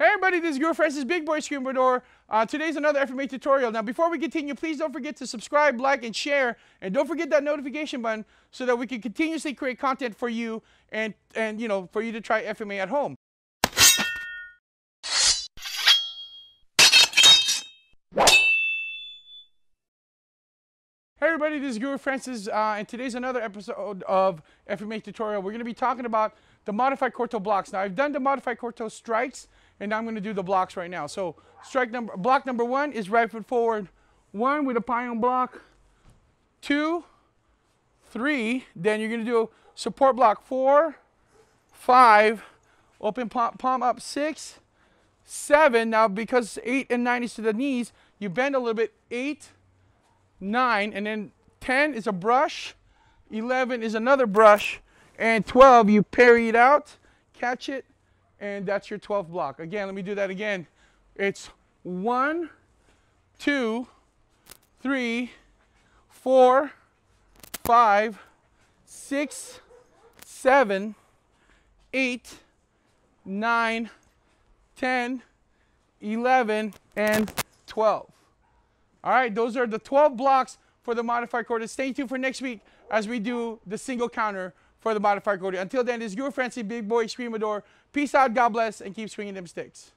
Hey everybody, this is your Francis Big Boy Eskrimador. Uh, today's another FMA tutorial. Now before we continue, please don't forget to subscribe, like, and share. And don't forget that notification button so that we can continuously create content for you and, and you know, for you to try FMA at home. Hey everybody, this is Guro Francis, uh, and today's another episode of FMA tutorial. We're going to be talking about the modified Corto blocks. Now I've done the modified Corto strikes, and I'm going to do the blocks right now. So strike number, block number one is right foot forward, one with a payong block, two, three, then you're going to do a support block. Four, five, open palm, up. Six, seven. Now because eight and nine is to the knees, you bend a little bit, eight, 9, and then 10 is a brush, 11 is another brush, and 12 you parry it out, catch it, and that's your 12th block. Again, let me do that again. It's 1, 2, 3, 4, 5, 6, 7, 8, 9, 10, 11, and 12. All right, those are the 12 blocks for the modified Corto. Stay tuned for next week as we do the single counter for the modified Corto. Until then, this is your fancy Big Boy Eskrimador. Peace out, God bless, and keep swinging them sticks.